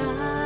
every